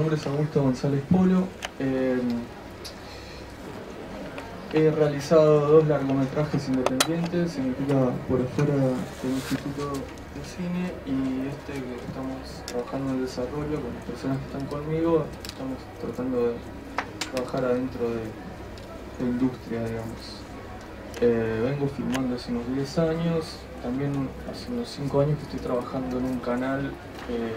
nombre es Augusto González Polo. Eh, he realizado dos largometrajes independientes, significa por afuera del Instituto de Cine y este que estamos trabajando en desarrollo con las personas que están conmigo, estamos tratando de trabajar adentro de la industria, digamos. Eh, vengo filmando hace unos 10 años, también hace unos 5 años que estoy trabajando en un canal eh,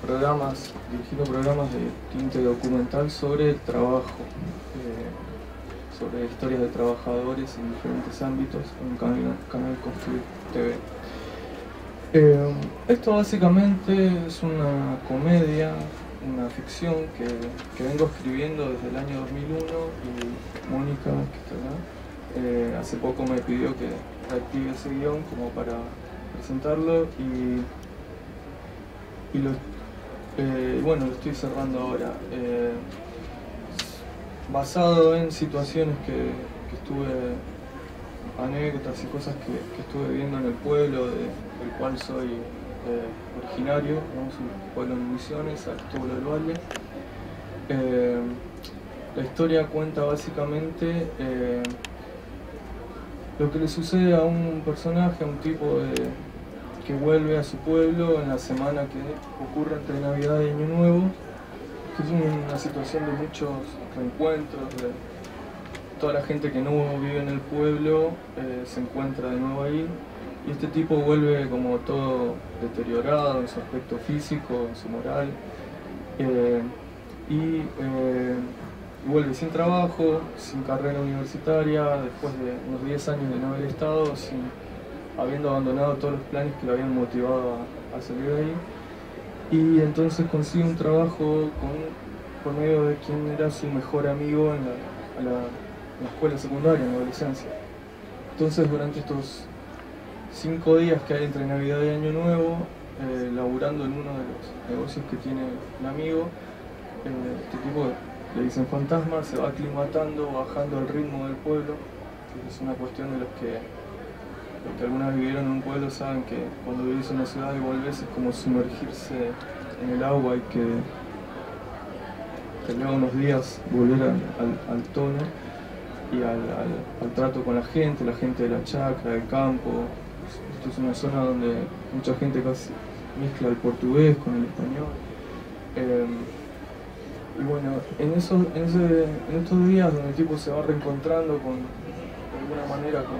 programas, dirigiendo programas de tinte documental sobre el trabajo, eh, sobre historias de trabajadores en diferentes ámbitos, en canal, canal Construir TV. Eh, esto básicamente es una comedia, una ficción que, que, vengo escribiendo desde el año 2001 y Mónica, que está acá, eh, hace poco me pidió que active ese guion como para presentarlo y, y lo, eh, bueno, lo estoy cerrando ahora. Eh, basado en situaciones que, estuve, anécdotas y cosas que, estuve viendo en el pueblo de, del cual soy eh, originario, un pueblo en Misiones, Arturo del Valle. Eh, la historia cuenta básicamente lo que le sucede a un personaje, a un tipo de, que vuelve a su pueblo en la semana que ocurre entre Navidad y Año Nuevo, que es una situación de muchos reencuentros, toda la gente que no vive en el pueblo eh, se encuentra de nuevo ahí, y este tipo vuelve como todo deteriorado en su aspecto físico, en su moral, eh, y eh, vuelve sin trabajo, sin carrera universitaria, después de unos 10 años de no haber estado, sin, habiendo abandonado todos los planes que lo habían motivado a, salir de ahí. Y entonces consigue un trabajo con, por medio de quien era su mejor amigo en la, escuela secundaria, en la adolescencia. Entonces durante estos cinco días que hay entre Navidad y Año Nuevo, eh, laburando en uno de los negocios que tiene un amigo, eh, este tipo le dicen fantasma, se va aclimatando, bajando el ritmo del pueblo, es una cuestión de los que, los que alguna vivieron en un pueblo saben que cuando vivís en una ciudad y volvés es como sumergirse en el agua y que te lleva unos días volver al, al, tono y al, al, trato con la gente, la gente de la chacra, del campo. Esto es una zona donde mucha gente casi mezcla el portugués con el español. Eh, y bueno, en, eso, en, ese, en, estos días donde el tipo se va reencontrando con, de alguna manera con,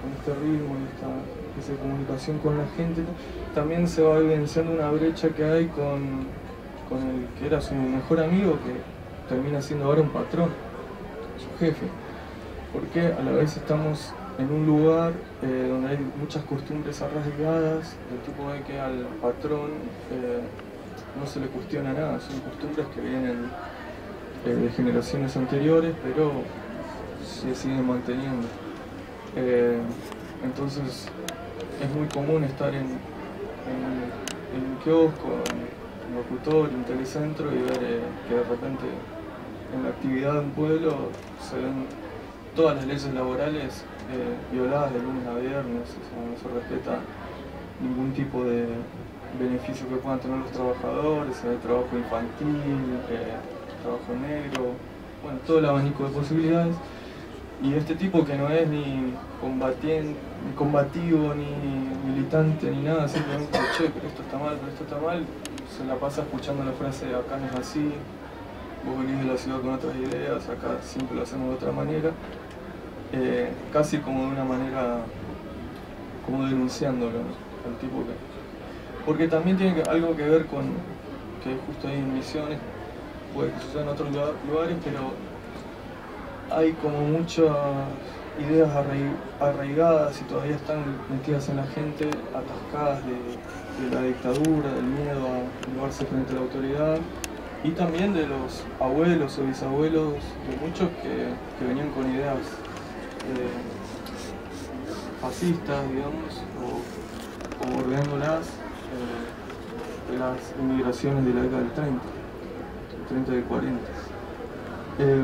con este ritmo y esta, esa comunicación con la gente, también se va evidenciando una brecha que hay con, con el que era su mejor amigo, que termina siendo ahora un patrón, su jefe. Porque a la vez estamos en un lugar eh, donde hay muchas costumbres arraigadas, el tipo ve que al patrón eh, no se le cuestiona nada, son costumbres que vienen eh, de generaciones anteriores, pero se siguen manteniendo. Eh, entonces es muy común estar en, en, un kiosco, en un locutorio, en un telecentro y ver eh, que de repente en la actividad de un pueblo se ven todas las leyes laborales eh, violadas de lunes a viernes, no se respeta ningún tipo de beneficio que puedan tener los trabajadores, el trabajo infantil, eh, trabajo negro, bueno, todo el abanico de posibilidades. Y este tipo que no es ni, ni combativo, ni militante, ni nada, simplemente, che, pero esto está mal, pero esto está mal, se la pasa escuchando la frase, acá no es así, vos venís de la ciudad con otras ideas, acá siempre lo hacemos de otra manera, eh, casi como de una manera, como denunciándolo, el tipo que porque también tiene algo que ver con que justo ahí en Misiones, puede que suceda en otros lugares, pero hay como muchas ideas arraigadas y todavía están metidas en la gente, atascadas de, la dictadura, del miedo a llevarse frente a la autoridad y también de los abuelos o bisabuelos de muchos que, venían con ideas eh, fascistas, digamos, o, bordeándolas eh, de las inmigraciones de la década del 30, 30 y del 40. Eh,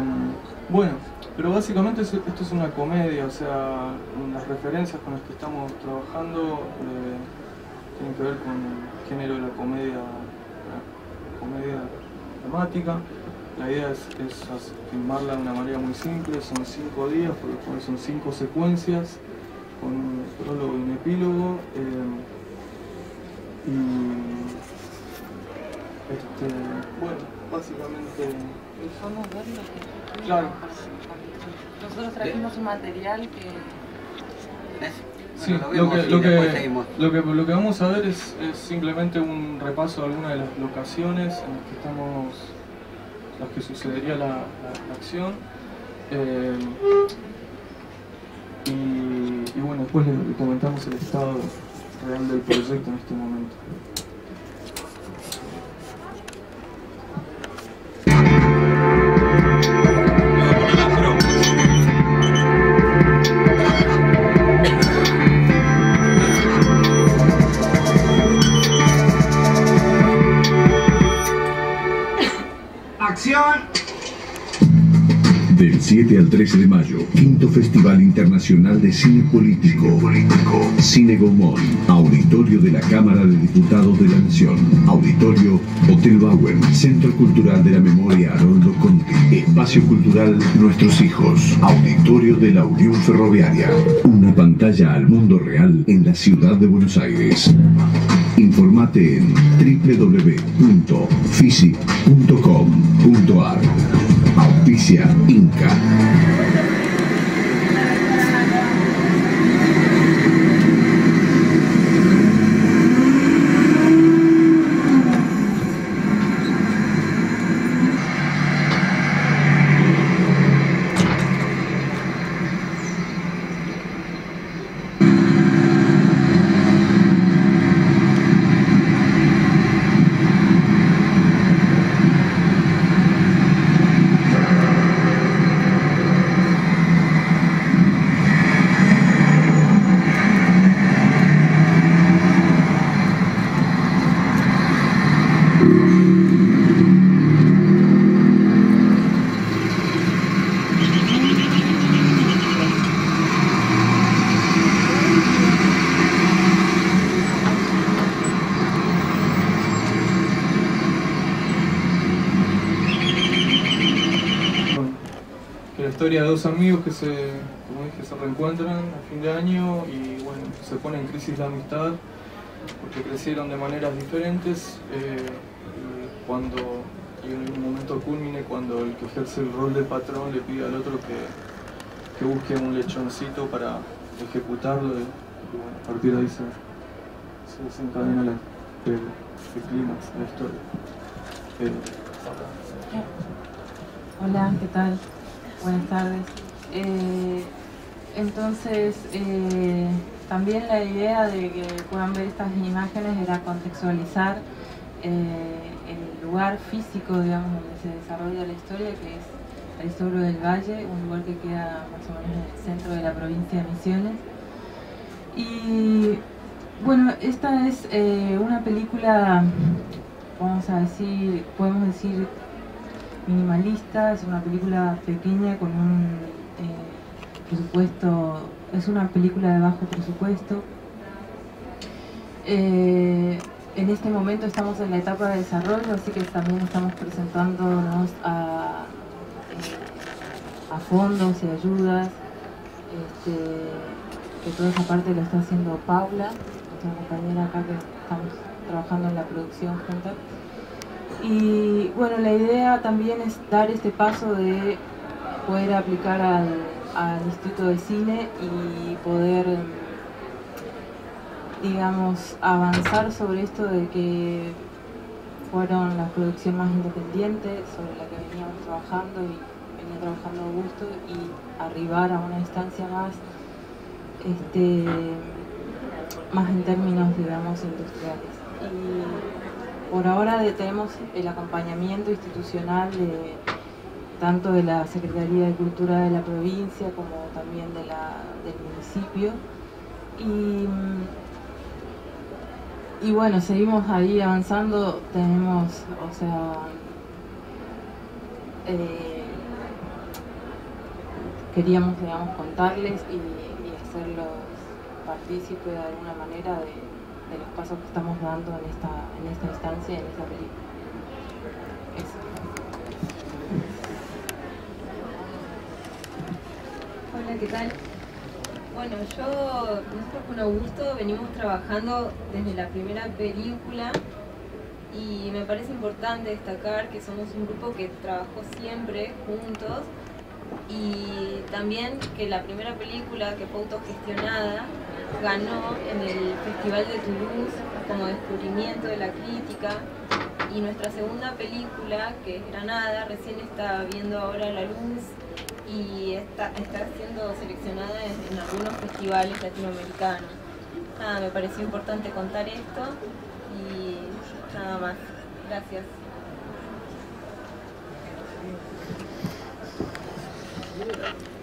bueno, pero básicamente esto es una comedia, o sea, las referencias con las que estamos trabajando eh, tienen que ver con el género de la comedia, comedia dramática. La idea es, filmarla de una manera muy simple, son cinco días, por lo cual son cinco secuencias, con un prólogo y un epílogo. Eh, este, bueno, básicamente. Podemos ver lo que Claro. Nosotros trajimos un material que. Sí, lo que, lo, que, lo, que, lo que vamos a ver es, es, simplemente un repaso de algunas de las locaciones en las que estamos, las que sucedería la, la, acción. Eh, y, y, bueno, después le comentamos el estado real del proyecto en este momento. Del 7 al 13 de mayo, quinto Festival Internacional de Cine Político. Político. Cine Gomón, Auditorio de la Cámara de Diputados de la Nación. Auditorio Hotel Bauer, Centro Cultural de la Memoria Haroldo Conti. Espacio Cultural Nuestros Hijos. Auditorio de la Unión Ferroviaria. Una pantalla al mundo real en la ciudad de Buenos Aires. Informate en www.fisi.com.ar. Auspicia Inca. Historia dos amigos que se, como dije, se reencuentran a fin de año y bueno, se pone en crisis la amistad porque crecieron de maneras diferentes eh, y cuando y en un momento culmine cuando el que ejerce el rol de patrón le pide al otro que, que busque un lechoncito para ejecutarlo y, bueno, a partir de ahí se, se desencadena la, el, el clímax, la historia. Eh, Hola, ¿qué tal? Buenas tardes. Eh, entonces, eh, también la idea de que puedan ver estas imágenes era contextualizar eh, el lugar físico, digamos, donde se desarrolla la historia, que es Aristóbulo del Valle, un lugar que queda más o menos en el centro de la provincia de Misiones. Y bueno, esta es una película, vamos a decir, podemos decir minimalista, es una película pequeña con un eh, presupuesto, es una película de bajo presupuesto. Eh, en este momento estamos en la etapa de desarrollo, así que también estamos presentándonos a, eh, fondos y ayudas. Este, que toda esa parte lo está haciendo Paula, nuestra compañera acá que estamos trabajando en la producción juntas. Y bueno, la idea también es dar este paso de poder aplicar al, Instituto de Cine y poder, digamos, avanzar sobre esto de que fueron la producción más independiente sobre la que veníamos trabajando y venía trabajando a gusto y arribar a una instancia más, este, más en términos, digamos, industriales. Por ahora tenemos el acompañamiento institucional de, tanto de la Secretaría de Cultura de la provincia como también de del municipio. Y, bueno, seguimos ahí avanzando, tenemos, o sea, eh, queríamos, digamos, contarles y, y hacerlos partícipes de alguna manera de, de los pasos que estamos dando en esta, en esta instancia, en esta película. Eso. Hola, ¿qué tal? Bueno, yo, nosotros con Augusto venimos trabajando desde la primera película y me parece importante destacar que somos un grupo que trabajó siempre juntos y también que la primera película que fue autogestionada ganó en el Festival de Toulouse como descubrimiento de la crítica y nuestra segunda película, que es Granada, recién está viendo ahora la luz y está, está siendo seleccionada en, algunos festivales latinoamericanos. Nada, me pareció importante contar esto y nada más. Gracias.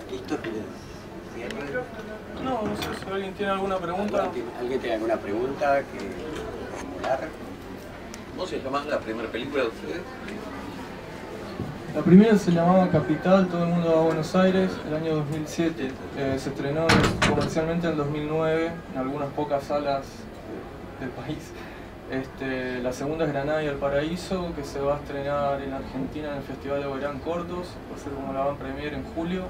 ¿Listo? No, no sé si alguien tiene alguna pregunta. ¿Alguien tiene alguna pregunta que formular? ¿Cómo se llama la primera película de ustedes? La primera se llamaba Capital, todo el mundo va a Buenos Aires, el año 2007. Eh, se estrenó comercialmente en 2009 en algunas pocas salas del país. Este, la segunda es Granada y el Paraíso, que se va a estrenar en Argentina en el Festival de Verán Cortos, va a ser como la van premier en julio.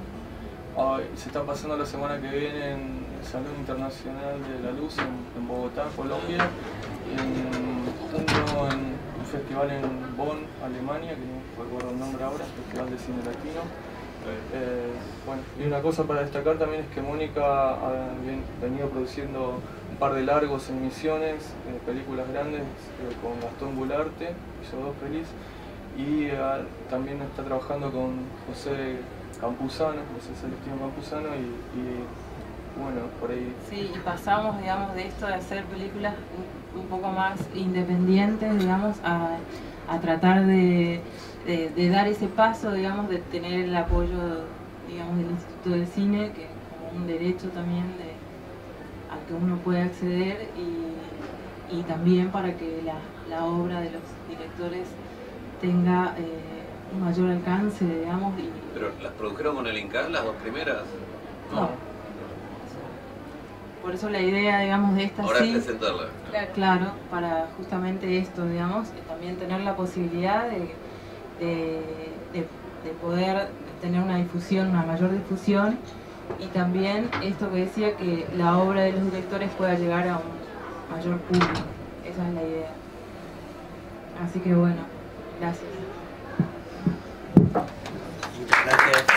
Ah, se está pasando la semana que viene en el Salón Internacional de la Luz en, Bogotá, Colombia. En junio en un festival en Bonn, Alemania, que no recuerdo el nombre ahora, Festival de Cine Latino. Eh, bueno, y una cosa para destacar también es que Mónica ha venido produciendo un par de largos en Misiones, eh, películas grandes eh, con Gastón Bularte, hizo dos pelis, y también está trabajando con José Campuzano, José Celestino Campuzano, y, bueno, por ahí. Sí, y pasamos, digamos, de esto de hacer películas un, poco más independientes, digamos, a, tratar de, dar ese paso, digamos, de tener el apoyo, digamos, del Instituto de Cine, que es como un derecho también de, al que uno puede acceder y, también para que la, obra de los directores tenga... Eh, mayor alcance, digamos. Y... ¿Pero las produjeron con el INCAN las dos primeras? No. Por eso la idea, digamos, de esta Ahora sí, es presentarla. Claro, para justamente esto, digamos, también tener la posibilidad de, de, poder tener una difusión, una mayor difusión y también esto que decía que la obra de los directores pueda llegar a un mayor público. Esa es la idea. Así que bueno, gracias. Gracias.